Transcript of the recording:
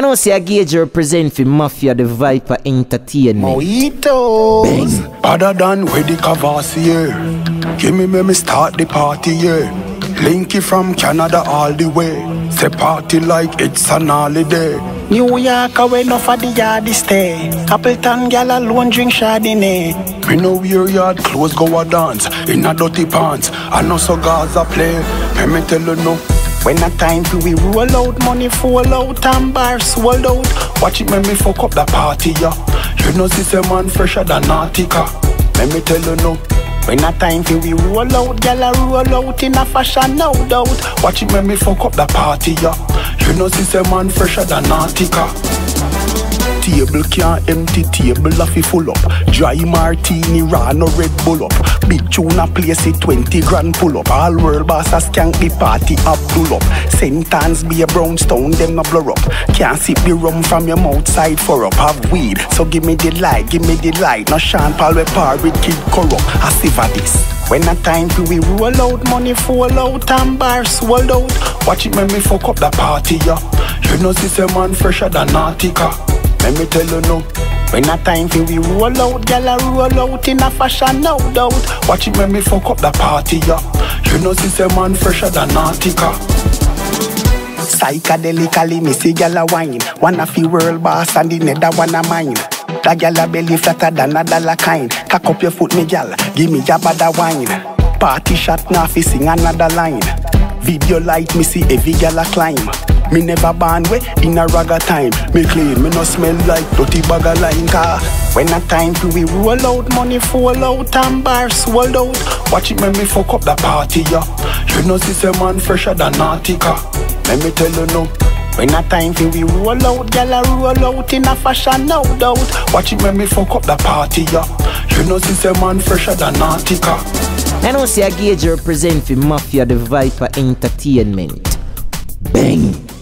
I know see a gauge represent for Mafia the Viper Entertainment. Mojitos. Other than where the Courvoisier. Give me me me start the party, yeah. Linky from Canada all the way. Say party like it's an holiday. New York away no for the yard stay. Appleton gal alone drink Chardonnay. Me know wear yard clothes go a dance in a dirty pants. I know so Gaza play. Let me tell you no. When a time for we roll out, money fall out and bars sold out. Watch it make me fuck up the party, yeah. You know see say man fresher than Nautica. Let me tell you no. When a time for we roll out, gal a roll out in a fashion, no doubt. Watch it make me fuck up the party, yeah. You know see say man fresher than Nautica. Table can't empty, table a fi full up. Dry martini, no Red Bull up. Tuna place it 20 grand pull up. All world boss a skank the party up pull up. Sentence be a brownstone, them no blur up. Can't sip the rum from your mouth side for up. Have weed, so give me the light, give me the light. No Sean Paul we par with Kid Kurrupt. I see for this. When a time for we roll out, money fall out and bars sold out. Watch it make me fuck up the party, yeah. You know see man fresher than Nautica. Let me tell you no. When a time for we roll out, gal a roll out in a fashion, no doubt. Watch it make me fuck up the party, yeah. You know see say man fresher than Nautica. Psychedelically, me see gal a wine. One of the world boss and the nether one a mine. That gal a belly flatter than a dollar kind. Cock up your foot, me gal, give me jab the wine. Party shot, now fi sing another line. Video light, me see every gal a climb. Me never born way in a ragga time. Me clean, me no smell like dirty bag of line car. When a time for we roll out, money fall out and bars sold out. Watch it make me fuck up the party, yeah. You know see say man fresher than Nautica. Let me tell you no. When a time for we roll out, gal a roll out in a fashion, no doubt. Watch it make me fuck up the party, yeah. You know see say man fresher than Nautica. Know see a gauge represent for Mafia the Viper Entertainment. Bang!